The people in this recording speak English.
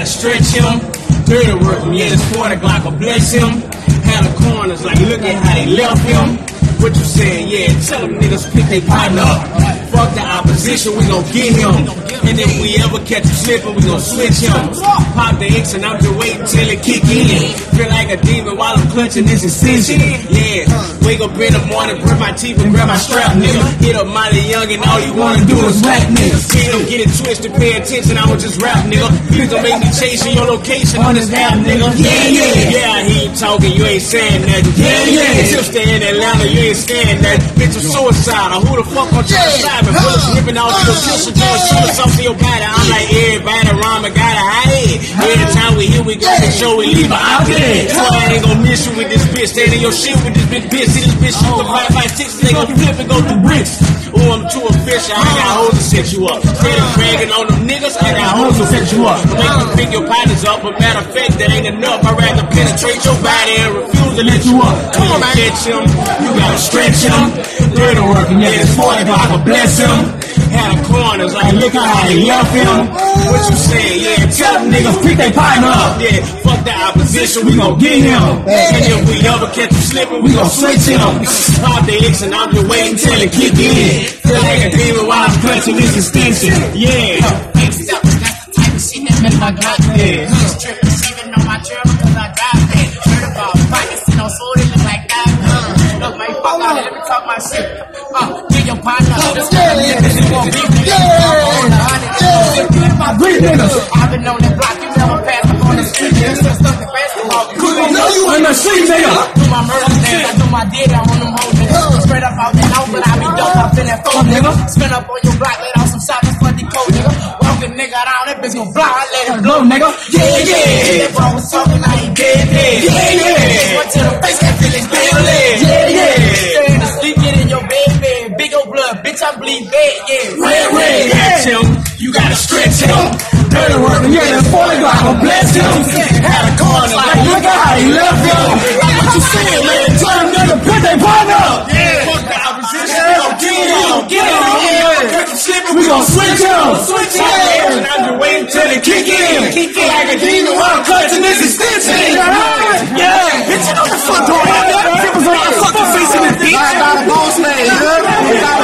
gotta stretch him. Dirty work him, yeah, it's 40 Glock will bless him. Had the corners like, look at how they left him. What you saying? Yeah, tell them niggas pick their partner up. Fuck the opposition, we gon' get him. And if we ever catch him slipping, we gon' switch him. Pop the X and I'm just waiting till it kick in. Feel like a demon while I'm clutching this incision. Yeah, wake up in the morning, brush my teeth and grab my strap, nigga. Hit up Molly Young and all you wanna do is rap, nigga. See them get it twisted, pay attention, I was just rap, nigga. Please don't make me chasing your location on this app, nigga. Yeah, yeah. Yeah, I hear you talking, you ain't saying nothing. Yeah, yeah. Sister in Atlanta, you ain't saying nothing. Bitch, I'm suicidal. Who the fuck gon' try to stab me? Bullets ripping out your sister, doing shooters off your body. I'm like, everybody around me gotta hide it. Time we here, we go to show, we leave. So I ain't gon' miss you with this bitch. Standing your shit with this bitch, bitch. See this bitch shoot the 556, they gon' flip and go through bricks. Oh, I'm too official. I got hoes to set you up. Steady bragging on them niggas, I got hoes to set you up. Make you pick your partners up, but matter of fact, that ain't enough. I'd rather penetrate your body and refuse to let you up. Come on, man. Catch him, you gotta stretch him. Dirty working, yeah, it's 40 Glock will bless him. Had a corners, like, look how he left him. What you saying? Yeah, tell them niggas pick their partner up. Yeah, fuck the opposition, we gon' get him. And if we ever catch him slipping, we gon' switch him. Pop the X and I'm just waiting till it kick in. Feel like a demon while I'm clutching this extension. Yeah. That's the type of shit that make my Yeah. Niggas tripping, on my chair because I got that. Heard about pockets, you know, so they look like that. Look, man, fuck out, let me talk my shit. Uh, get your partner, you niggas. I've been on that block, you never pass up on the street. It's just stuff in basketball. I know you in the street, nigga. Do my murder dance, I my deed, I'm on them hoes. nigga. Straight up out that out, but I be dope up in that phone. Spin up on your block, let out some shots for the code, nigga. Walking nigga down, that bitch gon' fly, I let him blow, nigga. Yeah, yeah. That bro was talking like he dead, dead. Yeah, yeah. doubly bed, yeah. Red, red, catch. You gotta stretch him. Dirty work, yeah, that's fully Glock, I'm bless him. Had a corner, like, look at how he left him. Like what you saying, man, tell them nigga, put their partner up. Yeah, fuck the opposition. Yeah, we gon' get him, we get him. Yeah, we gon' switch him. Switch him. And I'm just waiting till they kick in. kick in. Like a demon, I'm cutting this extension. Yeah, bitch, you know the fuck going on. People on my fucking face in this. I got a boss man, you heard?